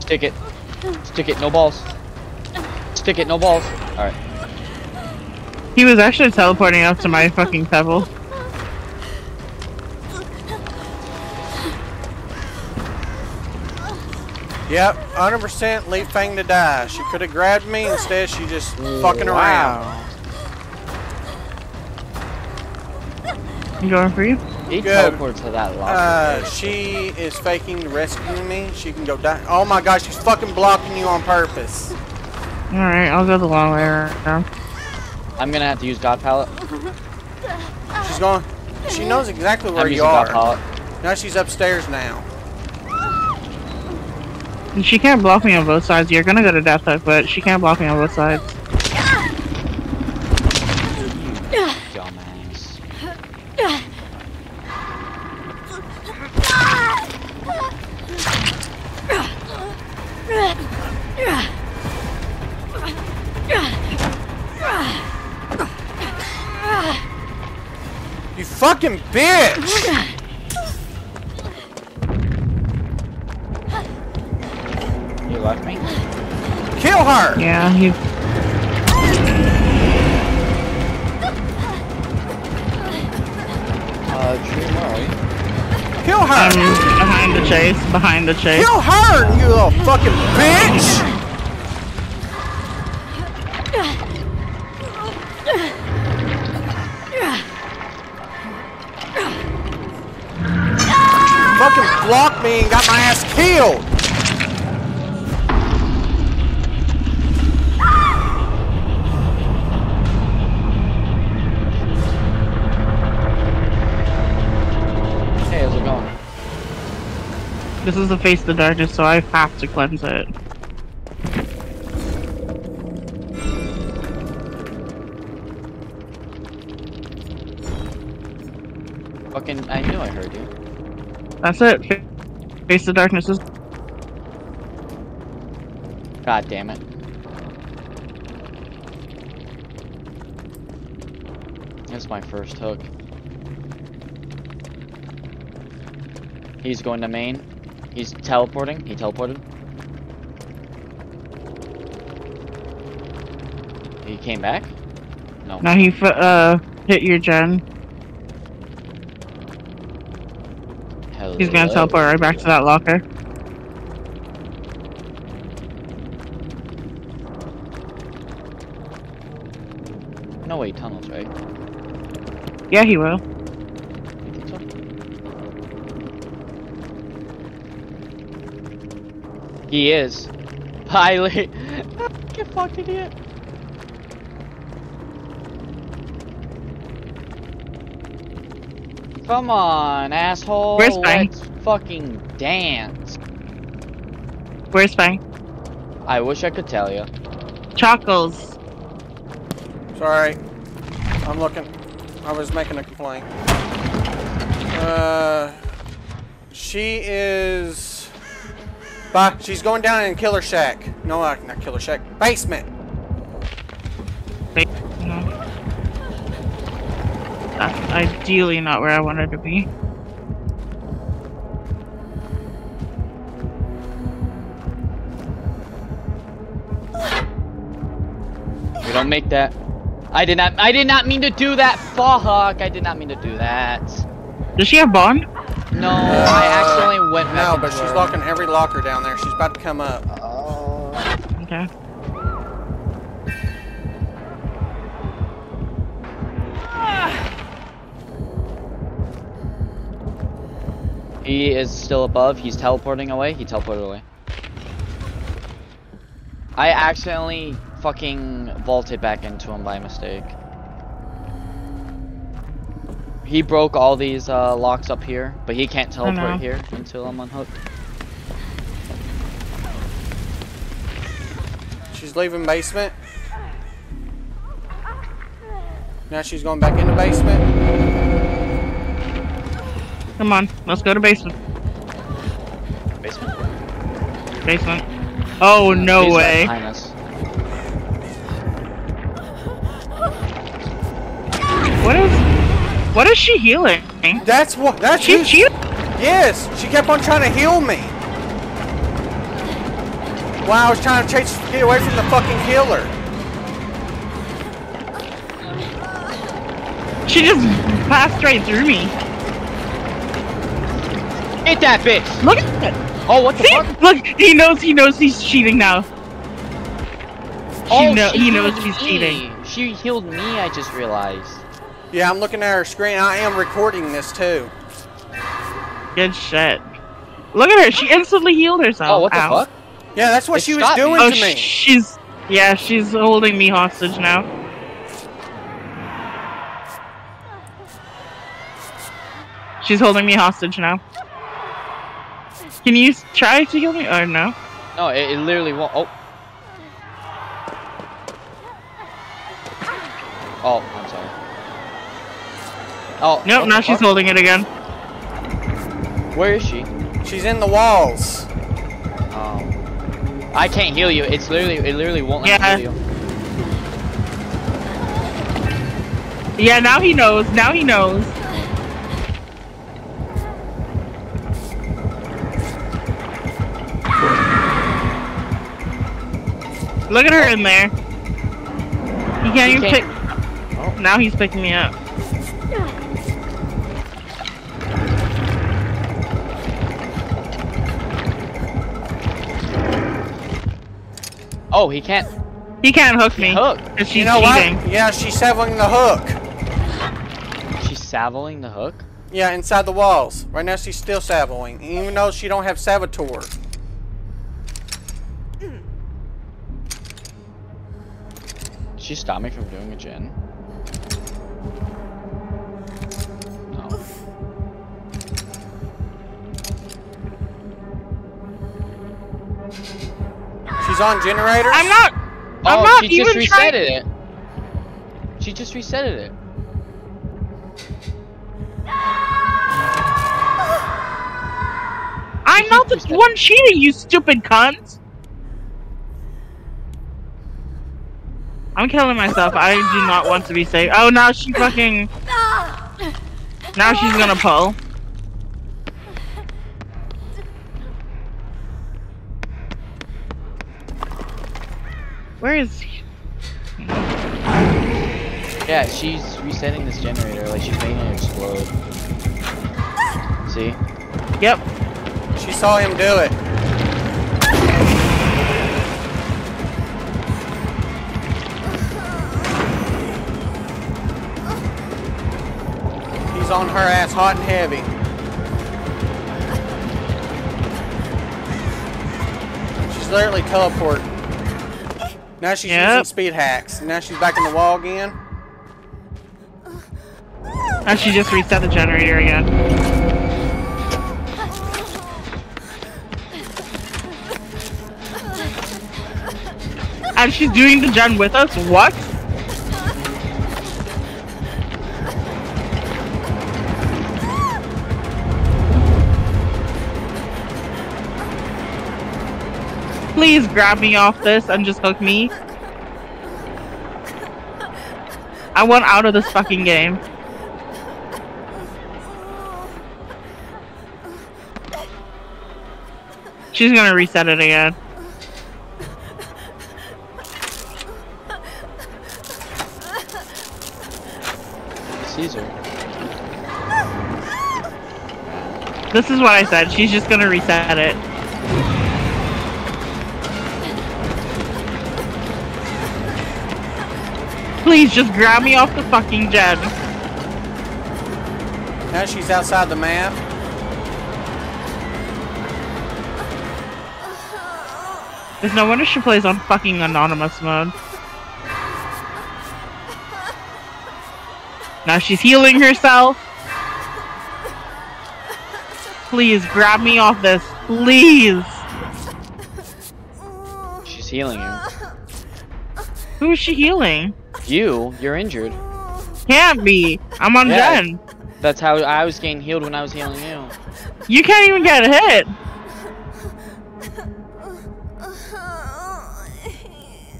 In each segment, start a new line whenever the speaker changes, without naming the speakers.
Stick it. Stick it, no balls. Stick it, no balls. Alright.
He was actually teleporting up to my fucking pebble.
Yep, 100% leave Fang to die. She could have grabbed me, instead she just fucking around.
I'm going for you.
He
Good.
teleported to that locker.
Uh, she is faking rescuing me. She can go die. Oh my gosh, she's fucking blocking you on purpose.
Alright, I'll go the long way around.
I'm gonna have to use God Pallet.
She's going. She knows exactly where
I'm
you
using God
are.
Pallet.
Now she's upstairs now.
And she can't block me on both sides. You're gonna go to death hook, but she can't block me on both sides.
You fucking bitch!
You left me?
Kill her!
Yeah, he.
Uh, tree, where you?
Kill her!
I'm behind the chase. Behind the chase.
Kill her, you little fucking bitch! Fucking blocked me and got my ass killed!
Hey, how's it going?
This is the face of the darkness, so I have to cleanse it.
Fucking, I knew I heard you.
That's it. Face the darknesses.
God damn it. That's my first hook. He's going to main. He's teleporting. He teleported. He came back? No.
Now he uh hit your gen. He's gonna teleport right back to that locker.
No way, tunnels, right?
Yeah, he will.
So? He is. Pilot. Get fucking idiot. Come on, asshole.
Where's Fang?
Let's fucking dance.
Where's Fang?
I wish I could tell you.
Chuckles.
Sorry. I'm looking. I was making a complaint. Uh, she is. Bah, she's going down in Killer Shack. No, uh, not Killer Shack. Basement.
No. That's ideally not where I wanted to be.
We don't make that. I did not. I did not mean to do that. Fuck! I did not mean to do that.
Does she have bond?
No, I accidentally went back.
No, but she's
her.
locking every locker down there. She's about to come up.
Okay.
He is still above. He's teleporting away. He teleported away. I accidentally fucking vaulted back into him by mistake. He broke all these uh, locks up here, but he can't
know.
teleport here until I'm unhooked.
She's leaving basement. Now she's going back into the basement.
Come on, let's go to basement.
Basement?
Basement. Oh no
He's
way.
behind us.
What is? What is she healing?
That's what. That's
She she.
Yes, she kept on trying to heal me. Well, I was trying to chase, get away from the fucking killer.
She just passed right through me.
Hit that bitch!
Look at that.
Oh, what the
See?
fuck?
Look, he knows he knows he's cheating now. She
oh,
know,
she
he knows
healed
he's
me.
cheating.
She healed me, I just realized.
Yeah, I'm looking at her screen. I am recording this too.
Good shit. Look at her. She instantly healed herself.
Oh, what the
Ow.
fuck?
Yeah, that's what
It
she was
stopped me.
doing
Oh,
to me.
she's yeah, she's holding me hostage now. She's holding me hostage now. Can you try to heal me? Or no?
No, it, it literally won't. Oh. Oh, I'm sorry. Oh.
Nope. Now she's holding it again.
Where is she?
She's in the walls.
Um, I can't heal you. It's literally, it literally won't let
Yeah.
me heal you.
Yeah. Now he knows. Now he knows. Look at her in there. He can't even pick.
Oh.
Now he's picking me up.
Oh, he can't
He can't hook me.
hook.
Because she's
You know
cheating.
what? Yeah, she's severing the hook.
She's savoling the hook.
Yeah, inside the walls. Right now she's still savoing, even though she don't have Saboteur.
She stop me from doing a gen? No.
She's on generators.
I'm not. I'm
oh,
not
she just
even trying.
resetted it. She just resetted it.
I'm not the one cheating, you stupid cunt. I'm killing myself. I do not want to be safe. Oh, now she fucking. Now she's gonna pull. Where is he?
Yeah, she's resetting this generator. Like she's making it explode. See?
Yep.
She saw him do it. He's on her ass hot and heavy. She's literally teleport. Now she's
Yep.
using speed hacks. Now she's back in the wall again.
And she just reset the generator again. And she's doing the gen with us? What? Please grab me off this and just hook me. I want out of this fucking game. She's gonna reset it again.
Caesar.
This is what I said. She's just gonna reset it. Please just grab me off the fucking gen.
Now she's outside the map.
There's no wonder she plays on fucking anonymous mode. Now she's healing herself. Please grab me off this. Please.
She's healing you.
Who is she healing?
You, you're injured.
Can't be. I'm on
Yeah. That's how I was getting healed when I was healing you.
You can't even get hit.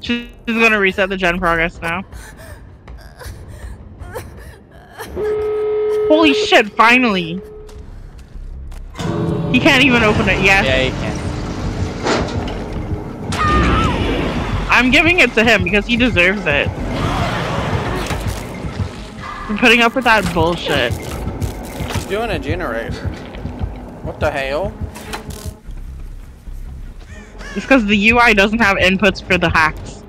She's gonna reset the gen progress now. Holy shit, finally. He can't even open it yet.
Yeah, you can.
I'm giving it to him because he deserves it. Putting up with that bullshit.
She's doing a generator. What the hell?
It's because the UI doesn't have inputs for the hacks.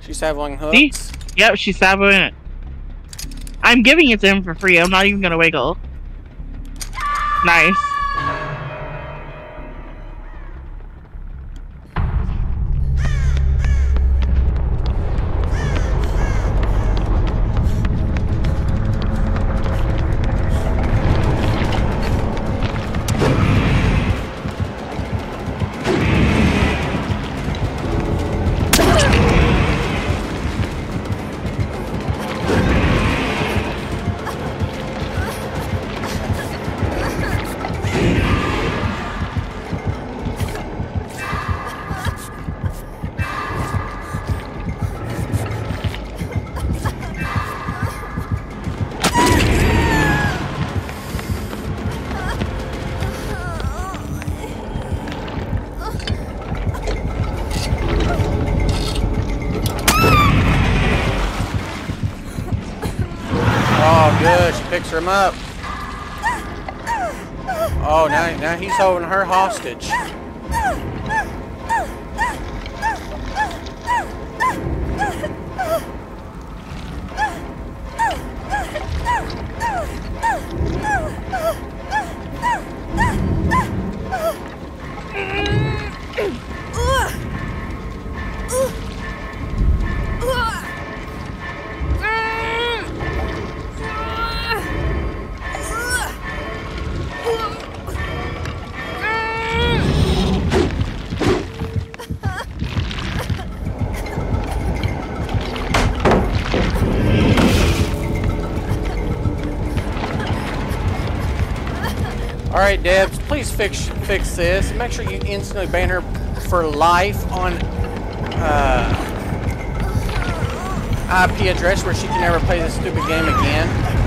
She's having
See?
hooks.
Yep, she's saboing it. I'm giving it to him for free. I'm not even gonna wiggle. Nice.
Good. She picks him up. Oh, now, now he's holding her hostage. All right, Devs, please fix fix this. Make sure you instantly ban her for life on uh, IP address where she can never play this stupid game again.